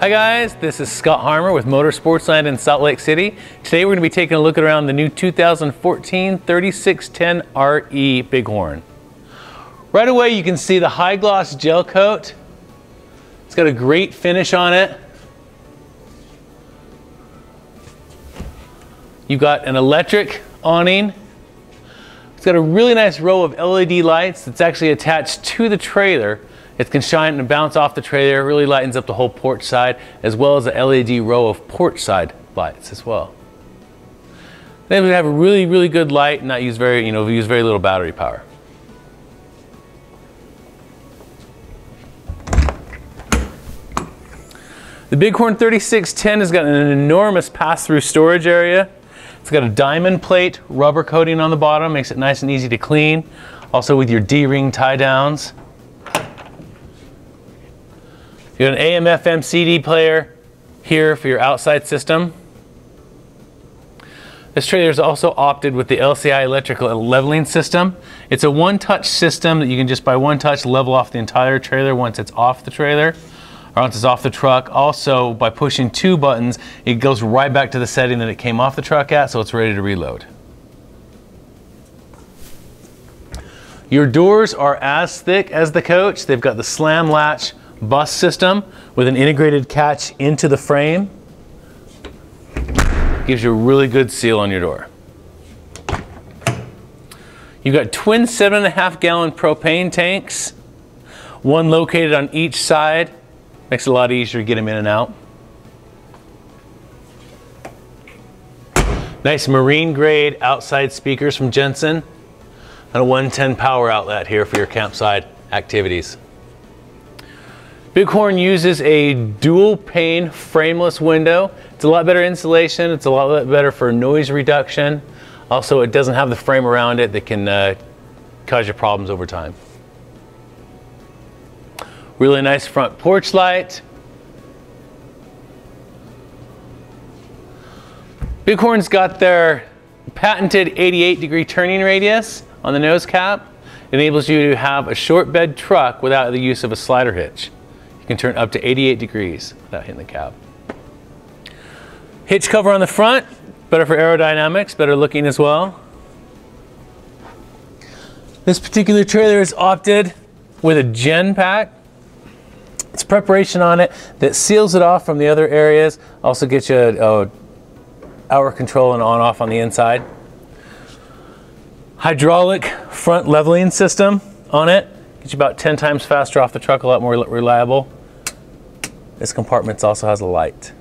Hi guys, this is Scott Harmer with Motorsportsland in Salt Lake City. Today we're going to be taking a look around the new 2014 3610 RE Bighorn. Right away you can see the high gloss gel coat. It's got a great finish on it. You've got an electric awning. It's got a really nice row of LED lights that's actually attached to the trailer it can shine and bounce off the trailer, really lightens up the whole porch side, as well as a LED row of porch side lights as well. Then we have a really, really good light and not use very, you know, we use very little battery power. The Bighorn 3610 has got an enormous pass-through storage area. It's got a diamond plate rubber coating on the bottom, makes it nice and easy to clean. Also with your D-ring tie downs. You got an AM FM CD player here for your outside system. This trailer is also opted with the LCI electrical leveling system. It's a one-touch system that you can just by one touch level off the entire trailer once it's off the trailer or once it's off the truck. Also, by pushing two buttons, it goes right back to the setting that it came off the truck at, so it's ready to reload. Your doors are as thick as the coach. They've got the slam latch bus system with an integrated catch into the frame. Gives you a really good seal on your door. You've got twin seven and a half gallon propane tanks, one located on each side. Makes it a lot easier to get them in and out. Nice marine grade outside speakers from Jensen and a 110 power outlet here for your campsite activities. Bighorn uses a dual pane frameless window. It's a lot better insulation. It's a lot better for noise reduction. Also, it doesn't have the frame around it that can uh, cause you problems over time. Really nice front porch light. Bighorn's got their patented 88 degree turning radius on the nose cap. It enables you to have a short bed truck without the use of a slider hitch can turn up to 88 degrees without hitting the cab. Hitch cover on the front, better for aerodynamics, better looking as well. This particular trailer is opted with a gen pack. It's preparation on it that seals it off from the other areas. Also gets you a, a hour control and on off on the inside. Hydraulic front leveling system on it. Gets you about 10 times faster off the truck, a lot more reliable. This compartment also has a light.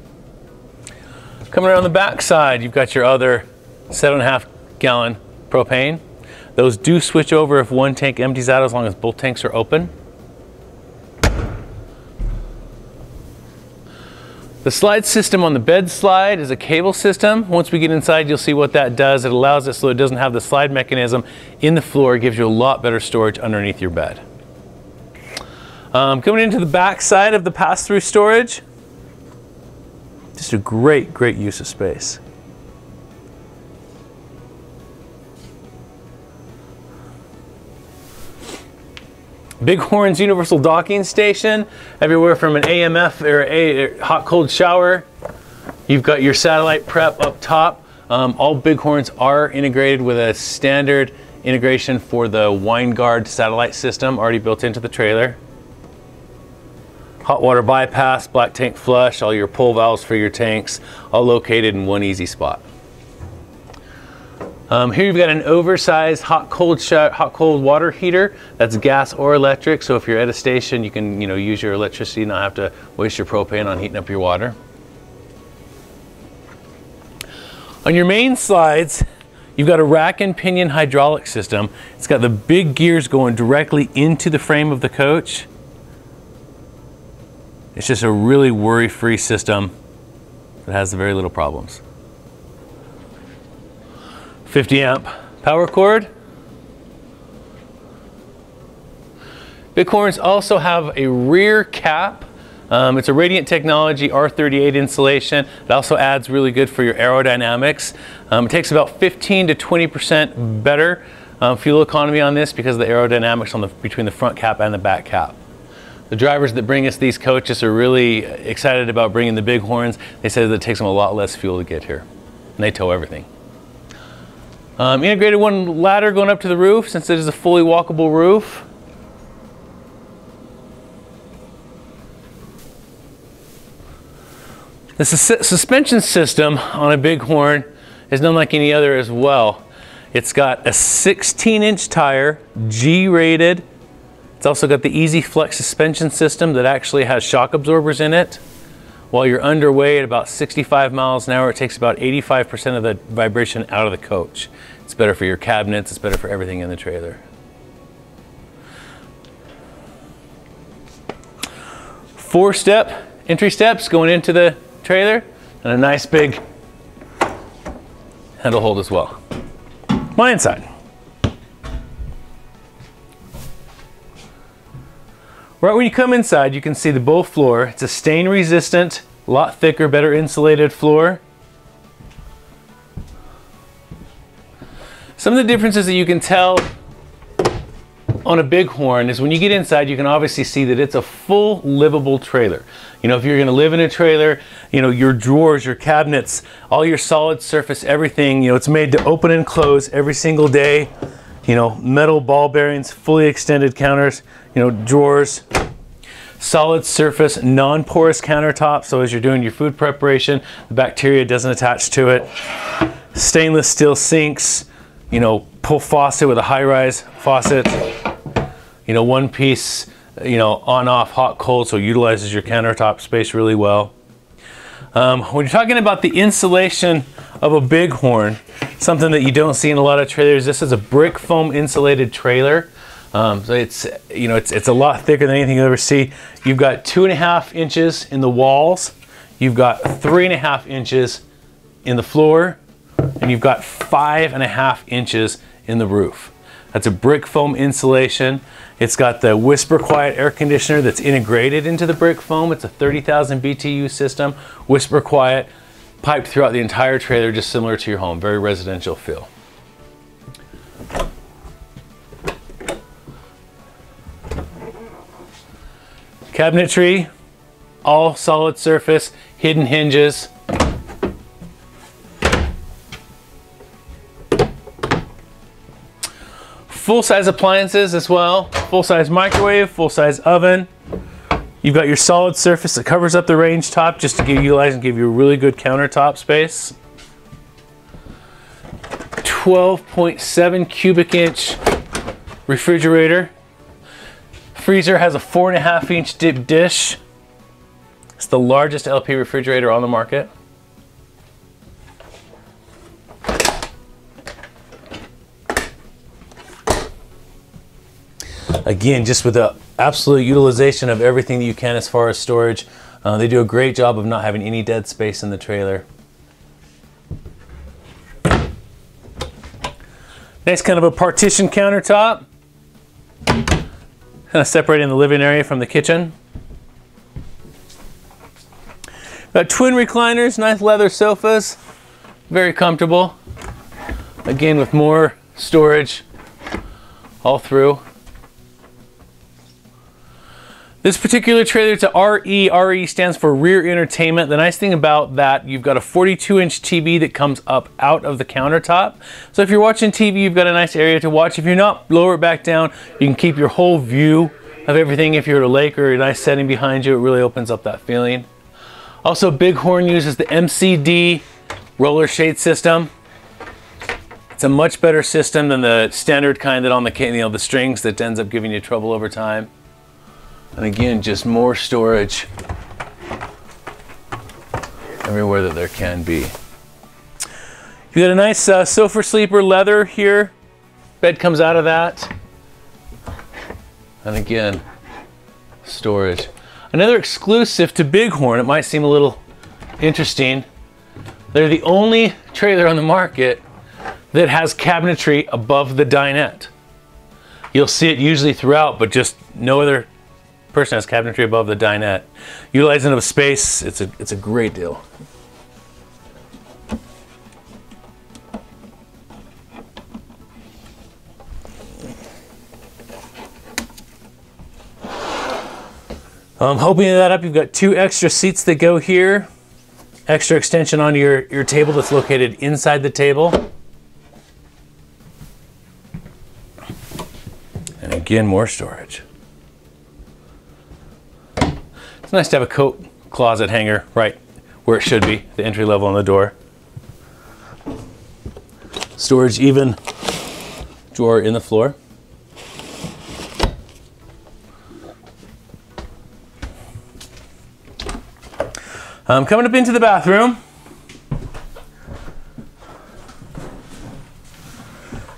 Coming around the back side, you've got your other seven and a half gallon propane. Those do switch over if one tank empties out as long as both tanks are open. The slide system on the bed slide is a cable system. Once we get inside, you'll see what that does. It allows it so it doesn't have the slide mechanism in the floor. It gives you a lot better storage underneath your bed. Um, coming into the back side of the pass-through storage, just a great, great use of space. Bighorn's universal docking station, everywhere from an AMF or a hot cold shower. You've got your satellite prep up top. Um, all Bighorns are integrated with a standard integration for the Winegard satellite system already built into the trailer hot water bypass, black tank flush, all your pull valves for your tanks, all located in one easy spot. Um, here you've got an oversized hot cold hot cold water heater that's gas or electric. So if you're at a station, you can you know use your electricity, and not have to waste your propane on heating up your water. On your main slides, you've got a rack and pinion hydraulic system. It's got the big gears going directly into the frame of the coach. It's just a really worry-free system that has very little problems. 50 amp power cord. Bighorns also have a rear cap. Um, it's a Radiant Technology R38 insulation. It also adds really good for your aerodynamics. Um, it takes about 15 to 20% better um, fuel economy on this because of the aerodynamics on the, between the front cap and the back cap. The drivers that bring us these coaches are really excited about bringing the Bighorns. They say that it takes them a lot less fuel to get here. And they tow everything. Um, integrated one ladder going up to the roof since it is a fully walkable roof. The suspension system on a Bighorn is none like any other as well. It's got a 16 inch tire, G rated. Also got the E-Z Flex suspension system that actually has shock absorbers in it. While you're underway at about 65 miles an hour, it takes about 85% of the vibration out of the coach. It's better for your cabinets, it's better for everything in the trailer. Four step entry steps going into the trailer and a nice big handle hold as well. My inside. Right when you come inside, you can see the bow floor. It's a stain resistant, a lot thicker, better insulated floor. Some of the differences that you can tell on a Bighorn is when you get inside, you can obviously see that it's a full livable trailer. You know, if you're gonna live in a trailer, you know, your drawers, your cabinets, all your solid surface, everything, you know, it's made to open and close every single day. You know, metal ball bearings, fully extended counters, you know, drawers, solid surface, non-porous countertop. So as you're doing your food preparation, the bacteria doesn't attach to it. Stainless steel sinks, you know, pull faucet with a high-rise faucet you know, one piece, you know, on off hot cold, so it utilizes your countertop space really well. Um, when you're talking about the insulation of a bighorn, something that you don't see in a lot of trailers, this is a brick foam insulated trailer. Um, so it's, you know, it's, it's a lot thicker than anything you ever see. You've got two and a half inches in the walls. You've got three and a half inches in the floor and you've got five and a half inches in the roof. That's a brick foam insulation. It's got the Whisper Quiet air conditioner that's integrated into the brick foam. It's a 30,000 BTU system, Whisper Quiet, piped throughout the entire trailer, just similar to your home. Very residential feel. Cabinetry, all solid surface, hidden hinges, full-size appliances as well. Full-size microwave, full-size oven. You've got your solid surface that covers up the range top just to give, utilize and give you a really good countertop space. 12.7 cubic inch refrigerator. Freezer has a four and a half inch deep dish. It's the largest LP refrigerator on the market. again, just with the absolute utilization of everything that you can as far as storage. Uh, they do a great job of not having any dead space in the trailer. Nice kind of a partition countertop. Kind of separating the living area from the kitchen. Got twin recliners, nice leather sofas. Very comfortable. Again with more storage all through. This particular trailer, a RE. RE stands for rear entertainment. The nice thing about that, you've got a 42 inch TV that comes up out of the countertop. So if you're watching TV, you've got a nice area to watch. If you're not, lower it back down. You can keep your whole view of everything. If you're at a lake or a nice setting behind you, it really opens up that feeling. Also, Bighorn uses the MCD roller shade system. It's a much better system than the standard kind that on the you know the strings that ends up giving you trouble over time. And again, just more storage everywhere that there can be. You got a nice uh, sofa sleeper leather here. Bed comes out of that. And again, storage. Another exclusive to Bighorn, it might seem a little interesting. They're the only trailer on the market that has cabinetry above the dinette. You'll see it usually throughout, but just no other person has cabinetry above the dinette. Utilizing of space, it's a, it's a great deal. Um, opening that up, you've got two extra seats that go here. Extra extension onto your, your table that's located inside the table. And again, more storage. It's nice to have a coat closet hanger right where it should be, the entry level on the door. Storage even drawer in the floor. Um, coming up into the bathroom.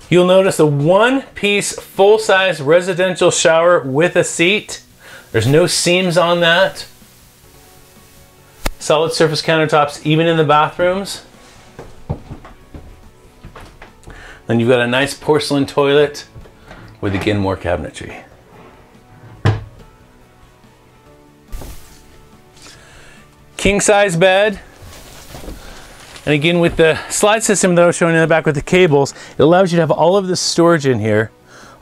You'll notice a one-piece full-size residential shower with a seat. There's no seams on that. Solid surface countertops even in the bathrooms. Then you've got a nice porcelain toilet with again more cabinetry. King size bed. And again, with the slide system that I was showing in the back with the cables, it allows you to have all of this storage in here.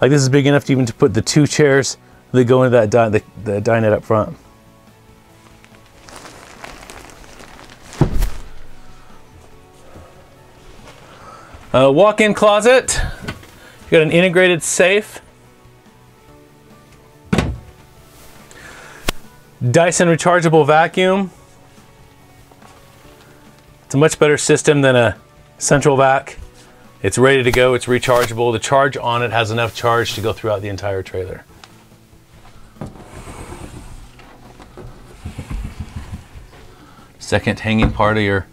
Like this is big enough to even to put the two chairs that go into that di the, the dinette up front. Uh, walk-in closet. You got an integrated safe. Dyson rechargeable vacuum. It's a much better system than a central vac. It's ready to go, it's rechargeable. The charge on it has enough charge to go throughout the entire trailer. Second hanging part of your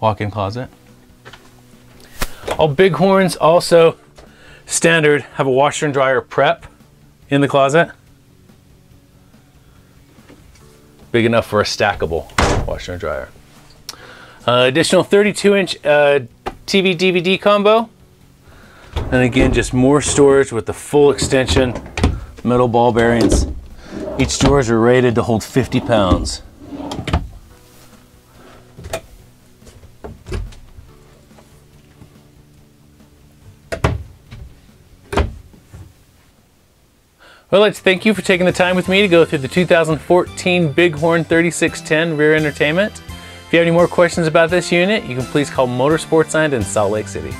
walk-in closet. All Bighorns also standard have a washer and dryer prep in the closet. Big enough for a stackable washer and dryer. Uh, additional 32 inch uh, TV DVD combo. And again, just more storage with the full extension metal ball bearings. Each drawers are rated to hold 50 pounds. Well, let's thank you for taking the time with me to go through the 2014 Bighorn 3610 rear entertainment. If you have any more questions about this unit, you can please call Motorsports Land in Salt Lake City.